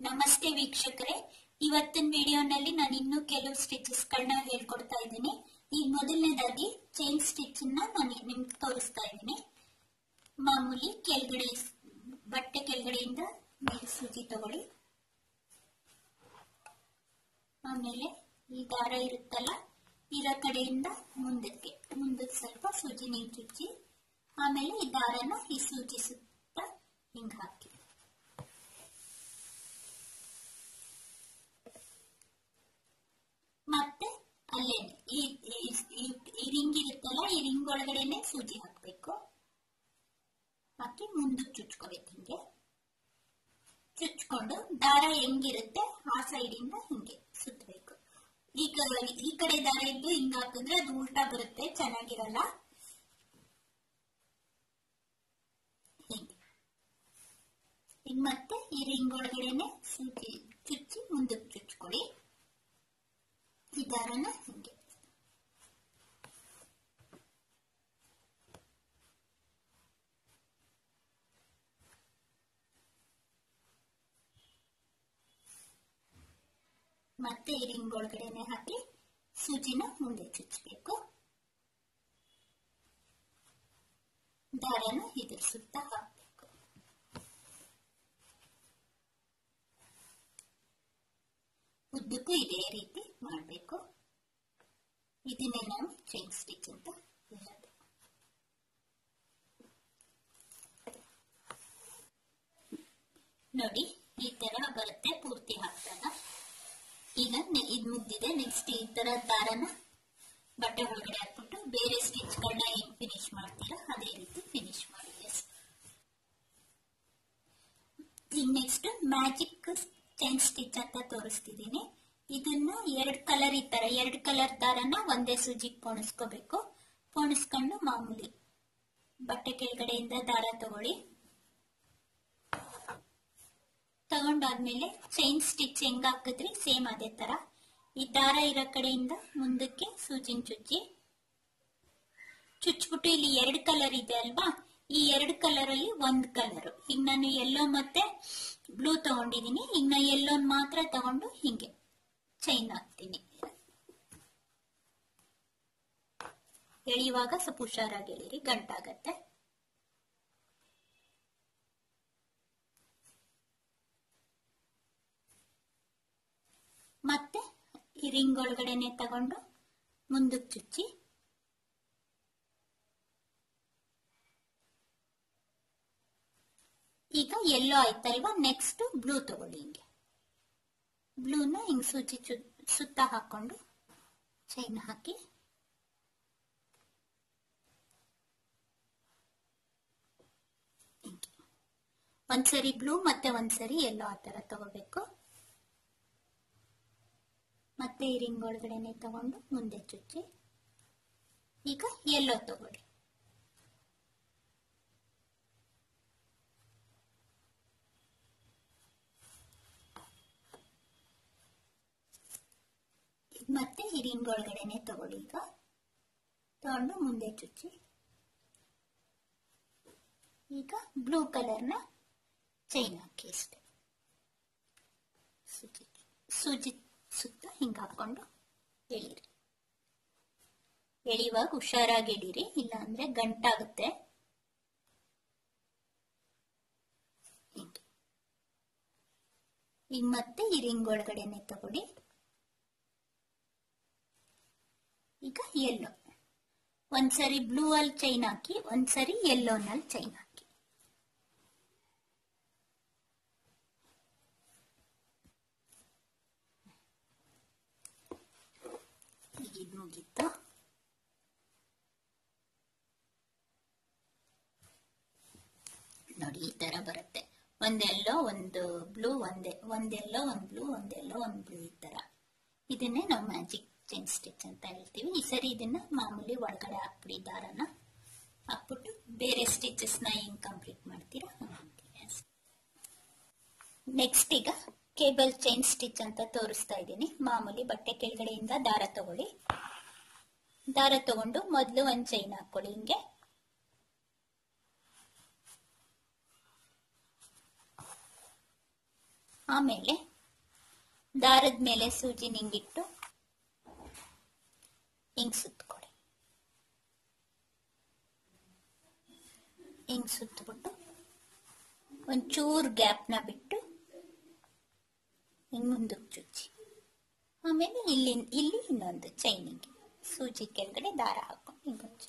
ನಮಸ್ತೆ ವೀಕ್ಷಕರೇ. ಇವತ್ತಿನ ವಿಡಿಯೋನಲ್ಲಿ ನಾನು ಇನ್ನು ಕೆಲವು ಸ್ಟಿಚಸ್ ಗಳನ್ನ ಹೇಳ್ಕೊಡ್ತಾ ಇದ್ದೀನಿ. ಈಗ ಮೊದಲನೇದಾಗಿ ಚೈನ್ ಸ್ಟಿಚ್ ನಾನು ನಿಮ್ಗೆ ತೋರಿಸ್ತಾ ಇದ್ದೀನಿ. ಮಾಮೂಲಿ ಕೆಳಗಡೆ ಬಟ್ಟೆ ಕೆಳಗಡೆಯಿಂದ ಮೇಲೆ ಸೂಜಿ ತಗೊಳ್ಳಿ. ಆಮೇಲೆ ಈ ದಾರ ಇರುತ್ತಲ್ಲ, ಇರೋ ಕಡೆಯಿಂದ ಮುಂದಕ್ಕೆ ಮುಂದಕ್ಕೆ ಸ್ವಲ್ಪ ಸೂಜಿ ನೀರು ಚುಚ್ಚಿ. ಆಮೇಲೆ ಈ ದಾರನ ಈ ಸೂಚಿ ಸುತ್ತ ಹಿಂಗ್ ಹಾಕಿ. ಮತ್ತೆ ಅಲ್ಲೇ ಈ, ಈ- ಈ- ಈ ರಿಂಗ್ ಇರುತ್ತಲ್ಲ, ಈ ರಿಂಗ್ ಒಳಗಡೆನೆ ಸೂಜಿ ಹಾಕ್ಬೇಕು. ಹಾಕಿ ಮುಂದಕ್ಕೆ ಚುಚ್ಕೋಬೇಕು ಹಿಂಗೆ. ಚುಚ್ಕೊಂಡು ದಾರ ಹೆಂಗಿರುತ್ತೆ, ಆ ಸೈಡ್ ಇಂದ ಹಿಂಗೆ ಸುತ್ತಬೇಕು. ಕಡೆ, ಈ ಕಡೆ ದಾರ ಇದ್ದು ಹಿಂಗ ಹಾಕಿದ್ರೆ ಅದು ಉಲ್ಟಾ ಬರುತ್ತೆ, ಚೆನ್ನಾಗಿರಲ್ಲ ಹಿಂಗೆ ಈಗ ಮತ್ತೆ ಈ ರಿಂಗ್ ಒಳಗಡೆನೆ ಸೂಜಿ ಚುಚ್ಚಿ ಮುಂದಕ್ಕೆ ಚುಚ್ಕೊಳ್ಳಿ ಈ ದಾರನ ಹಿಂಗೆ ಮತ್ತೆ ಈ ರಿಂಗ್ ಒಳಗಡೆನೆ ಹಾಕಿ ಸೂಜಿನ ಮುಂದೆ ಚುಚ್ಚಬೇಕು ದಾರನ ಇದ್ರ ಸುತ್ತ ಹಾಕಬೇಕು ಉದ್ದಕ್ಕೂ ಇದೇ ರೀತಿ ಮಾಡಬೇಕು. ಇದನ್ನೇ ನಾವು ಚೈನ್ ಸ್ಟಿಚ್ ಅಂತ ಹೇಳೋದು ನೋಡಿ, ಈ ತರ ಬರುತ್ತೆ ಪೂರ್ತಿ ಹಾಕ್ತಾನ ಈಗ ಇದು ಮುದ್ದಿದೆ ನೆಕ್ಸ್ಟ್ ಈ ತರ ದಾರನ ಬಟ್ಟೆ ಒಳಗಡೆ ಹಾಕ್ಬಿಟ್ಟು ಬೇರೆ ಸ್ಟಿಚ್ ಗಳನ್ನ ಹೆಂಗ್ ಫಿನಿಶ್ ಮಾಡ್ತೀರಾ, ಅದೇ ರೀತಿ ಫಿನಿಶ್ ಮಾಡಿ. ಈಗ ನೆಕ್ಸ್ಟ್ ಮ್ಯಾಜಿಕ್ ಚೈನ್ ಸ್ಟಿಚ್ ಅಂತ ತೋರಿಸ್ತಿದ್ದೀನಿ. ಇದನ್ನ ಎರಡ್ ಕಲರ್ ಈ ತರ, ಎರಡ್ ಕಲರ್ ದಾರನ ಒಂದೇ ಸೂಜಿಗೆ ಪೋಣಿಸ್ಕೋಬೇಕು. ಪೋಣಿಸ್ಕೊಂಡು ಮಾಮೂಲಿ ಬಟ್ಟೆ ಕೆಳಗಡೆಯಿಂದ ದಾರ ತಗೊಳ್ಳಿ. ತಗೊಂಡಾದ್ಮೇಲೆ ಚೈನ್ ಸ್ಟಿಚ್ ಹೆಂಗ್ ಹಾಕಿದ್ರಿ ಸೇಮ್ ಅದೇ ತರ. ಈ ದಾರ ಇರೋ ಕಡೆಯಿಂದ ಮುಂದಕ್ಕೆ ಸೂಜಿನ ಚುಚ್ಚಿ. ಚುಚ್ಬಿಟ್ಟು ಇಲ್ಲಿ ಎರಡು ಕಲರ್ ಇದೆ ಅಲ್ವಾ? ಈ ಎರಡು ಕಲರ್ ಅಲ್ಲಿ ಒಂದ್ ಕಲರ್. ಈಗ ನಾನು ಎಲ್ಲೋ ಮತ್ತೆ ಬ್ಲೂ ತಗೊಂಡಿದೀನಿ ಈಗ ನಾ ಎಲ್ಲೋ ಮಾತ್ರ ತಗೊಂಡು ಹಿಂಗೆ ಚೈನ್ ಹಾಕ್ತೀನಿ. ಎಳೆಯುವಾಗ ಸ್ವಲ್ಪ ಹುಷಾರಾಗಿ ಎಳೀರಿ, ಗಂಟಾಗತ್ತೆ. ಮತ್ತೆ ಈ ರಿಂಗ್ ಒಳಗಡೆನೆ ತಗೊಂಡು ಮುಂದಕ್ಕೆ ಚುಚ್ಚಿ. ಈಗ ಎಲ್ಲೋ ಆಯ್ತಲ್ವಾ? ನೆಕ್ಸ್ಟ್ ಬ್ಲೂ ತಗೊಳ್ಳಿ ಹಿಂಗೆ. ಬ್ಲೂನ ಹಿಂಗ್ ಸೂಚಿ ಸುತ್ತ ಹಾಕೊಂಡು ಚೈನ್ ಹಾಕಿ. ಒಂದ್ಸರಿ ಬ್ಲೂ ಮತ್ತೆ ಒಂದ್ಸರಿ ಎಲ್ಲೋ ಆ ತರ ತಗೋಬೇಕು. ಮತ್ತೆ ಈ ರಿಂಗ್ ಒಳಗಡೆನೆ ತಗೊಂಡು ಮುಂದೆ ಚುಚ್ಚಿ. ಈಗ ಎಲ್ಲೋ ತಗೊಳ್ಳಿ. ಮತ್ತೆ ಹಿರಿಂಗ್ ರಿಂಗ್ ಒಳಗಡೆನೆ ತಗೊಳ್ಳಿ ಈಗ. ತಗೊಂಡು ಮುಂದೆ ಚುಚ್ಚಿ. ಈಗ ಬ್ಲೂ ಕಲರ್ನ ಚೈನ್ ಹಾಕಿ ಅಷ್ಟೆ. ಸೂಜಿ ಸೂಜಿ ಸುತ್ತ ಹಿಂಗ ಹಾಕೊಂಡು ಎಳೀರಿ. ಎಳಿಯುವಾಗ ಹುಷಾರಾಗಿ ಎಳೀರಿ ಇಲ್ಲ ಅಂದ್ರೆ ಗಂಟಾಗುತ್ತೆ ಈಗ ಮತ್ತೆ ಈ ರಿಂಗ್ ಒಳಗಡೆನೆ ತಗೊಳ್ಳಿ. ಈಗ ಎಲ್ಲೋ. ಒಂದ್ಸರಿ ಬ್ಲೂ ಅಲ್ಲಿ ಚೈನ್ ಹಾಕಿ, ಒಂದ್ಸರಿ ಯೆಲ್ಲೋನಲ್ಲಿ ಚೈನ್ ಹಾಕಿ. ಈಗ ಇದು ಮುಗೀತು. ನೋಡಿ, ಈ ತರ ಬರುತ್ತೆ. ಒಂದೆಲ್ಲೋ, ಒಂದು ಬ್ಲೂ ಒಂದೇ, ಒಂದೆಲ್ಲೋ, ಒಂದು ಬ್ಲೂ ಒಂದೆಲ್ಲೋ, ಒಂದು ಬ್ಲೂ ಈ ತರ. ಇದನ್ನೇ ನಾವು ಮ್ಯಾಜಿಕ್ ಚೈನ್ ಸ್ಟಿಚ್ ಅಂತ ಹೇಳ್ತೀವಿ. ಈ ಸರಿ ಇದನ್ನ ಮಾಮೂಲಿ ಒಳಗಡೆ ಹಾಕ್ಬಿಡಿ ದಾರನ. ಹಾಕ್ಬಿಟ್ಟು ಬೇರೆ ಸ್ಟಿಚಸ್ನ ಹೆಂಗ್ ಕಂಪ್ಲೀಟ್ ಮಾಡ್ತೀರಾ ನೆಕ್ಸ್ಟ್ ಈಗ ಕೇಬಲ್ ಚೈನ್ ಸ್ಟಿಚ್ ಅಂತ ತೋರಿಸ್ತಾ ಇದ್ದೀನಿ. ಮಾಮೂಲಿ ಬಟ್ಟೆ ಕೆಳಗಡೆಯಿಂದ ದಾರ ತಗೊಳ್ಳಿ. ದಾರ ತಗೊಂಡು ಮೊದಲು ಒಂದು ಚೈನ್ ಹಾಕೊಳ್ಳಿ ಹಿಂಗೆ. ಆಮೇಲೆ ದಾರದ ಮೇಲೆ ಸೂಜಿ ನಿಂಗಿಟ್ಟು ಹಿಂಗಿಟ್ಟು ಸುತ್ತ ಕೊಡಿ ಸುತ್ತಬಿಟ್ಟು ಒಂಚೂರು ಗ್ಯಾಪ್ನ ಬಿಟ್ಟು ಹಿಂಗೆ ಮುಂದಕ್ಕೆ ಚುಚ್ಚಿ ಆಮೇಲೆ ಇಲ್ಲಿ ಇಲ್ಲಿ ಇನ್ನೊಂದು ಚೈನಿಗೆ. ಸೂಜಿ ಕೆಳಗಡೆ ದಾರ ಹಾಕೊಂಡು ಹಿಂಗೊಂದು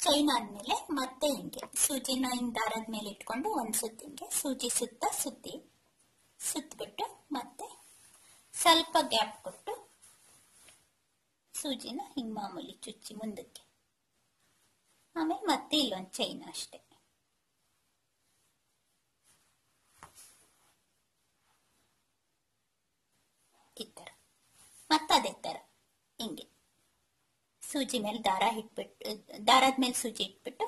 ಚೈನ್ ಆದ್ಮೇಲೆ ಮತ್ತೆ ಹಿಂಗೆ. ಸೂಜಿನ ಹಿಂಗೆ ದಾರದ ಮೇಲೆ ಇಟ್ಕೊಂಡು ಒಂದ್ ಸುತ್ತಿಂಗೆ ಸೂಜಿ ಸುತ್ತ ಸುತ್ತಿ ಸುತ್ತಬಿಟ್ಟು ಸ್ವಲ್ಪ ಗ್ಯಾಪ್ ಕೊಟ್ಟು ಸೂಜಿನ ಹಿಂಗೆ ಮಾಮೂಲಿ ಚುಚ್ಚಿ ಮುಂದಕ್ಕೆ. ಆಮೇಲೆ ಮತ್ತೆ ಇಲ್ಲೊಂದು ಚೈನ್ ಅಷ್ಟೇ. ಈ ಥರ ಮತ್ತೆ ಅದೇ ತರ. ಹಿಂಗೆ. ಸೂಜಿ ಮೇಲೆ ದಾರ ಇಟ್ಬಿಟ್ಟು ದಾರದ ಮೇಲೆ ಸೂಜಿ ಇಟ್ಬಿಟ್ಟು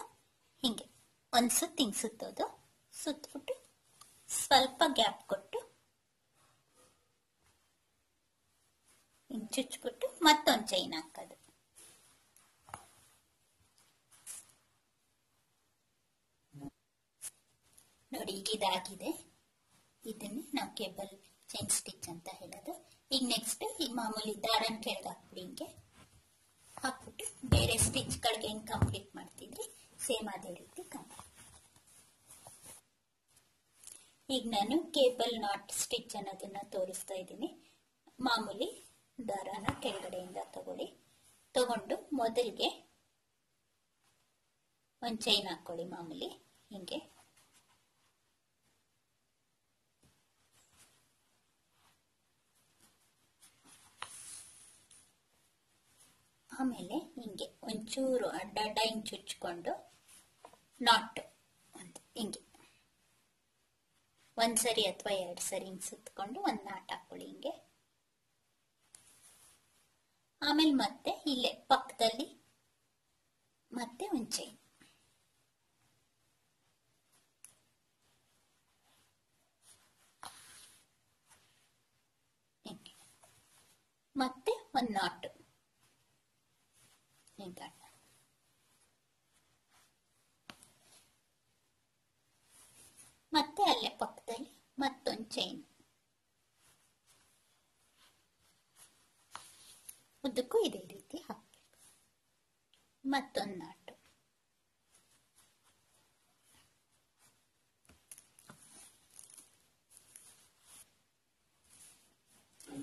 ಹಿಂಗೆ. ಒಂದ್ ಸುತ್ತ ಹಿಂಗ್ ಸುತ್ತೋದು. ಸುತ್ತಬಿಟ್ಟು ಸ್ವಲ್ಪ ಗ್ಯಾಪ್ ಕೊಟ್ಟು. ಹಿಂಗ್ ಚುಚ್ಬಿಟ್ಟು ಮತ್ತೊಂದು ಚೈನ್ ಹಾಕೋದು. ನೋಡಿ ಈಗ ಇದಾಗಿದೆ. ಇದನ್ನೇ ನಾವು ಕೇಬಲ್ ಚೈನ್ ಸ್ಟಿಚ್ ಅಂತ ಹೇಳೋದು. ಈಗ ನೆಕ್ಸ್ಟ್ ಈ ಮಾಮೂಲಿ ದಾರನ್ ಕೆಳಗೆ ಹಾಕ್ಬಿಡಿ ಹಿಂಗೆ. ಹಾಕ್ಬಿಟ್ಟು ಬೇರೆ ಸ್ಟಿಚ್ಗಳಿಗೆ ಹೆಂಗ್ ಕಂಪ್ಲೀಟ್ ಮಾಡ್ತಿದ್ರಿ ಸೇಮ್ ಅದೇ ರೀತಿ ಕಂಪ್ಲೀಟ್ ಈಗ ನಾನು ಕೇಬಲ್ ನಾಟ್ ಸ್ಟಿಚ್ ಅನ್ನೋದನ್ನ ತೋರಿಸ್ತಾ ಇದ್ದೀನಿ. ಮಾಮೂಲಿ ದಾರಾನ ಕೆಳಗಡೆಯಿಂದ ತಗೊಳ್ಳಿ. ತಗೊಂಡು ಮೊದಲಿಗೆ ಒಂದು ಚೈನ್ ಹಾಕೊಳ್ಳಿ ಮಾಮೂಲಿ. ಹಿಂಗೆ. ಆಮೇಲೆ ಹಿಂಗೆ ಒಂಚೂರು ಅಡ್ಡ ಹಿಂಗೆ ಚುಚ್ಕೊಂಡು ನಾಟ್ ಒಂದು ಹಿಂಗೆ. ಒಂದು ಸರಿ ಅಥವಾ ಎರಡು ಸರಿ ಹಿಂಗೆ ಸುತ್ಕೊಂಡು ಒಂದು ನಾಟ್ ಹಾಕೊಳ್ಳಿ ಹಿಂಗೆ. ಆಮೇಲೆ ಮತ್ತೆ ಇಲ್ಲೇ ಪಕ್ಕದಲ್ಲಿ ಮತ್ತೆ ಒಂದು ಚೈನ್ ಹಿಂಗೆ ಮತ್ತೆ ಒಂದು ನಾಟ್ ಹಿಂಗೆ ಮತ್ತೆ ಅಲ್ಲೇ ಪಕ್ಕದಲ್ಲಿ ಮತ್ತೊಂದು ಚೈನ್ ಉದ್ದಕ್ಕೂ ಇದೇ ರೀತಿ ಹಾಕ್ಬೇಕು ಮತ್ತೊಂದು ನಾಟು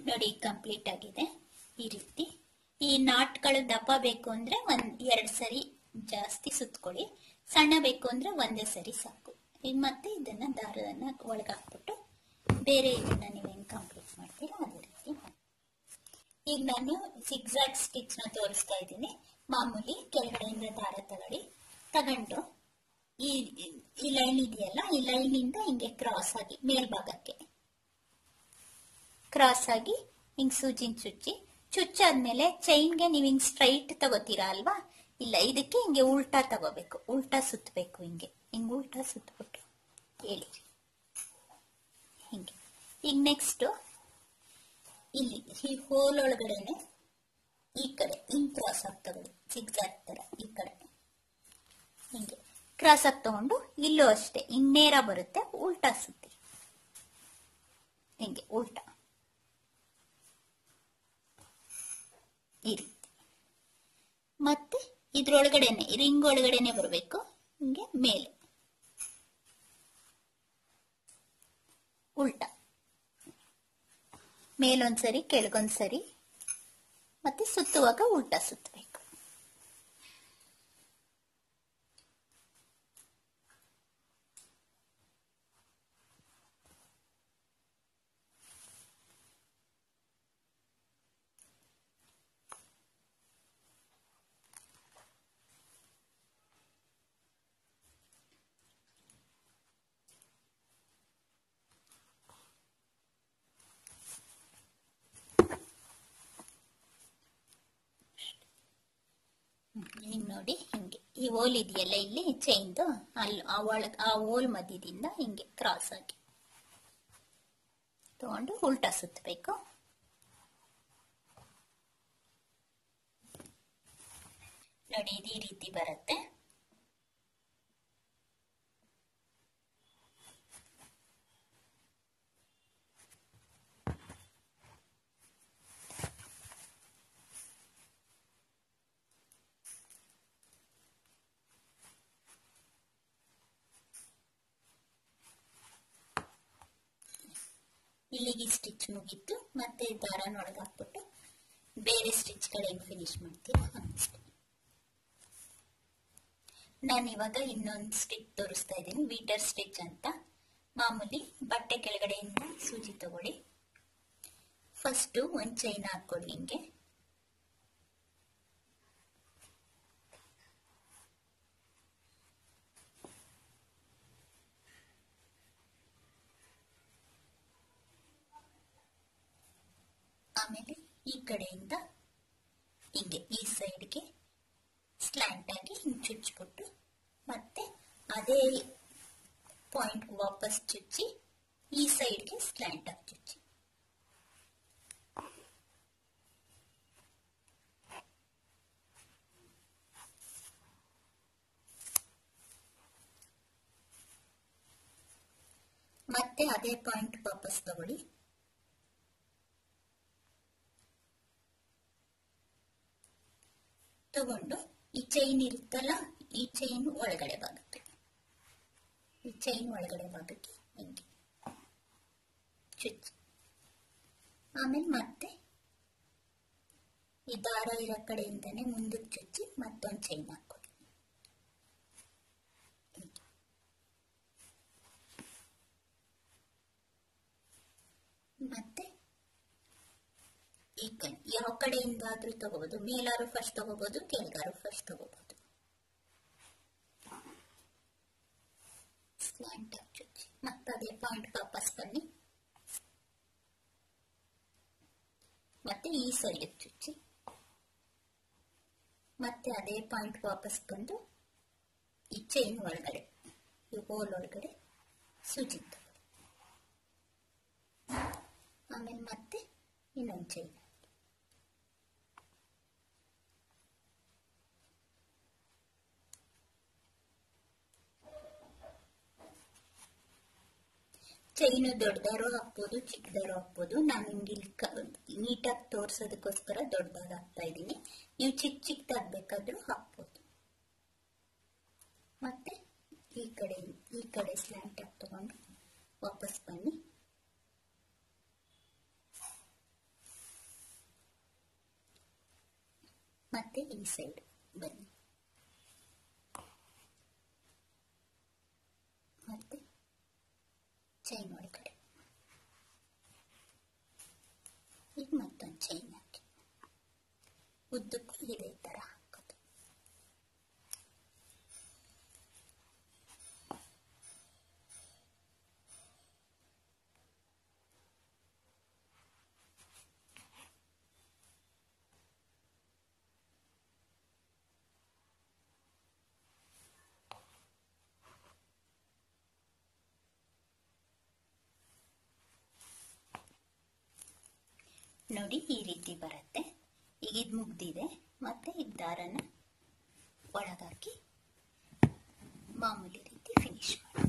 ನೋಡಿ ಕಂಪ್ಲೀಟ್ ಆಗಿದೆ. ಈ ರೀತಿ. ಈ ನಾಟ್ಗಳು ದಪ್ಪ ಬೇಕು ಅಂದ್ರೆ ಒಂದ್ ಎರಡ್ ಸರಿ ಜಾಸ್ತಿ ಸುತ್ಕೊಳ್ಳಿ. ಸಣ್ಣ ಬೇಕು ಅಂದ್ರೆ ಒಂದೇ ಸರಿ ಸಾಕು. ಮತ್ತೆ ಇದನ್ನ ದಾರದನ್ನ ಒಳಗಾಕ್ಬಿಟ್ಟು ಬೇರೆ ಇದನ್ನ ನೀವು ಹೆಂಗ್ ಕಂಪ್ಲೀಟ್ ಮಾಡ್ತೀರಾ ಅದೇ ರೀತಿ ಈಗ ನಾನು ಸಿಕ್ಸಾಕ್ ಸ್ಟಿಚ್ನ ತೋರಿಸ್ತಾ ಇದ್ದೀನಿ. ಮಾಮೂಲಿ ಕೆಳಗಡೆಯಿಂದ ದಾರ ತಗೊಳ್ಳಿ. ತಗೊಂಡು ಈ ಈ ಲೈನ್ ಇದೆಯಲ್ಲ, ಈ ಲೈನ್ ಇಂದ ಹಿಂಗೆ ಕ್ರಾಸ್ ಆಗಿ ಮೇಲ್ಭಾಗಕ್ಕೆ. ಕ್ರಾಸ್ ಆಗಿ ಹಿಂಗ್ ಸೂಜಿನ್ ಚುಚ್ಚಿ, ಚುಚ್ಚಾದ್ಮೇಲೆ ಚೈನ್ಗೆ ನೀವು ಹಿಂಗ್ ಸ್ಟ್ರೈಟ್ ತಗೋತೀರಾ ಅಲ್ವಾ? ಇಲ್ಲ, ಇದಕ್ಕೆ ಹಿಂಗೆ ಉಲ್ಟಾ ತಗೋಬೇಕು. ಉಲ್ಟಾ ಸುತ್ತಬೇಕು ಹಿಂಗೆ. ಹಿಂಗ್ ಉಲ್ಟಾ ಸುತ್ತಬಿಟ್ಟು ಹೇಳಿ ಹಿಂಗೆ. ಈಗ ನೆಕ್ಸ್ಟ್ ಇಲ್ಲಿ, ಈ ಹೋಲ್ ಒಳಗಡೆನೆ ಈ ಕಡೆ, ಹಿಂಗ್ ಕ್ರಾಸ್ ಆಗಿ ತಗೊಳ್ಳಿ. ಸಿಗ್ಸಾಗ್ ತರ ಈ ಕಡೆ. ಹಿಂಗೆ. ಕ್ರಾಸ್ ಆಗಿ ತಗೊಂಡು ಇಲ್ಲೂ ಅಷ್ಟೇ ಹಿಂಗ್ ನೇರ ಬರುತ್ತೆ, ಉಲ್ಟಾ ಸುತ್ತಿ. ಹಿಂಗೆ, ಉಲ್ಟಾ. ರೀತಿ ಮತ್ತೆ ಇದ್ರೊಳಗಡೆನೆ, ರಿಂಗ್ ಒಳಗಡೆನೆ ಬರಬೇಕು, ಹಿಂಗೆ ಮೇಲೆ. ಉಲ್ಟಾ. ಮೇಲೊಂದ್ಸರಿ, ಕೆಳಗೊಂದ್ಸರಿ, ಮತ್ತೆ ಸುತ್ತುವಾಗ ಉಲ್ಟಾ ಸುತ್ತಬೇಕು ಈಗ ನೋಡಿ, ಹಿಂಗೆ ಈ ಓಲ್ ಇದೆಯಲ್ಲ ಇಲ್ಲಿ, ಚೈನ್ದು, ಅಲ್ಲಿ ಆ ಒಳ, ಆ ಓಲ್ ಮಧ್ಯದಿಂದ ಹಿಂಗೆ ಕ್ರಾಸ್ ಆಗಿ. ತಗೊಂಡು ಉಲ್ಟಾ ಸುತ್ತಬೇಕು. ನೋಡಿ ಈ ರೀತಿ ಬರುತ್ತೆ ಇಲ್ಲಿಗೆ ಸ್ಟಿಚ್ ಮುಗೀತು ಮತ್ತೆ ದಾರನ ಒಳಗೆ ಹಾಕ್ಬಿಟ್ಟು ಬೇರೆ ಸ್ಟಿಚ್ಗಳು ಹೆಂಗ್ ಫಿನಿಶ್ ಮಾಡ್ತೀರಾ ಅನ್ನಿಸ್ತು ನಾನು ಇವಾಗ ಇನ್ನೊಂದು ಸ್ಟಿಚ್ ತೋರಿಸ್ತಾ ಇದ್ದೀನಿ ವೀಟರ್ ಸ್ಟಿಚ್ ಅಂತ. ಮಾಮೂಲಿ ಬಟ್ಟೆ ಕೆಳಗಡೆಯಿಂದ ಸೂಜಿ ತಗೊಳ್ಳಿ. ಫಸ್ಟು ಒಂದು ಚೈನ್ ಹಾಕೊಳ್ಳಿ ಹಿಂಗೆ ಆಮೇಲೆ ಈ ಕಡೆಯಿಂದ ಹಿಂಗೆ ಈ ಸೈಡ್ಗೆ ಸ್ಲ್ಯಾಂಟ್ ಆಗಿ ಹಿಂಗೆ ಚುಚ್ಚಿಬಿಟ್ಟು ಮತ್ತೆ ಅದೇ ಪಾಯಿಂಟ್ ವಾಪಸ್ ಚುಚ್ಚಿ ಈ ಸೈಡ್ಗೆ ಸ್ಲ್ಯಾಂಟ್ ಆಗಿ ಚುಚ್ಚಿ ಮತ್ತೆ ಅದೇ ಪಾಯಿಂಟ್ ವಾಪಸ್ ತಗೊಳ್ಳಿ ತಗೊಂಡು ಈ ಚೈನ್ ಇರುತ್ತಲ್ಲ, ಈ ಚೈನ್ ಒಳಗಡೆ ಭಾಗಕ್ಕೆ ಈ ಚೈನ್ ಒಳಗಡೆ ಭಾಗಕ್ಕೆ ಹಿಂಗೆ. ಚುಚ್ಚಿ ಆಮೇಲೆ ಮತ್ತೆ ಈ ದಾರ ಇರೋ ಕಡೆಯಿಂದನೇ ಮುಂದಕ್ಕೆ ಚುಚ್ಚಿ ಮತ್ತೊಂದು ಚೈನ್ ಹಾಕೊಳ್ಳಿ ಮತ್ತೆ ಈ ಕಡೆ ಯಾವ ಕಡೆಯಿಂದಾದ್ರೂ ತಗೋಬಹುದು ಮೇಲಾರು ಫಸ್ಟ್ ತಗೋಬಹುದು ಕೆಳಗಾರು ಫಸ್ಟ್ ತಗೋಬಹುದು ಸ್ಲ್ಯಾಂಟ್ ಚುಚ್ಚಿ ಮತ್ತೆ ಅದೇ ಪಾಯಿಂಟ್ ವಾಪಸ್ ಬನ್ನಿ. ಮತ್ತೆ ಈ ಸೈಡ್ ಚುಚ್ಚಿ ಮತ್ತೆ ಅದೇ ಪಾಯಿಂಟ್ ವಾಪಸ್ ಬಂದು ಈ ಚೈನ್ ಒಳಗಡೆ, ಈ ಹೋಲ್ ಒಳಗಡೆ ಸೂಜಿ ತಗೊಳ್ಳಿ ಆಮೇಲೆ ಮತ್ತೆ ಇನ್ನೊಂದು ಚೈನ್ ಚೈನು ದೊಡ್ಡದಾರು ಹಾಕ್ಬೋದು, ಚಿಕ್ಕದಾರು ಹಾಕ್ಬೋದು. ನಾನು ನಿಮ್ಗೆ ಇಲ್ಲಿ ನೀಟಾಗಿ ತೋರಿಸೋದಕ್ಕೋಸ್ಕರ ದೊಡ್ಡದಾಗಿ ಹಾಕ್ತಾ ಇದ್ದೀನಿ. ನೀವು ಚಿಕ್ಕ ಚಿಕ್ಕದಾಗಿ ಬೇಕಾದ್ರೂ ಹಾಕ್ಬೋದು. ಮತ್ತೆ ಈ ಕಡೆ ಈ ಕಡೆ ಸ್ಲ್ಯಾಂಟ್ ಆಗಿ ತಗೊಂಡು ವಾಪಸ್ ಬನ್ನಿ. ಮತ್ತೆ ಈ ಸೈಡ್ ಬನ್ನಿ ಮತ್ತೆ ಚೈನ್ ಒಳಗಡೆ ಈಗ ಮತ್ತೊಂದು ಚೈನ್ ಹಾಕಿ ಉದ್ದಕ್ಕೂ ಇದೇ ತರ ಹಾಕೋದು ನೋಡಿ ಈ ರೀತಿ ಬರುತ್ತೆ. ಈಗ ಇದು ಮುಗ್ದಿದೆ. ಮತ್ತೆ ಈ ದಾರನ ಒಳಗಾಕಿ ಮಾಮೂಲಿ ರೀತಿ ಫಿನಿಶ್ ಮಾಡಿ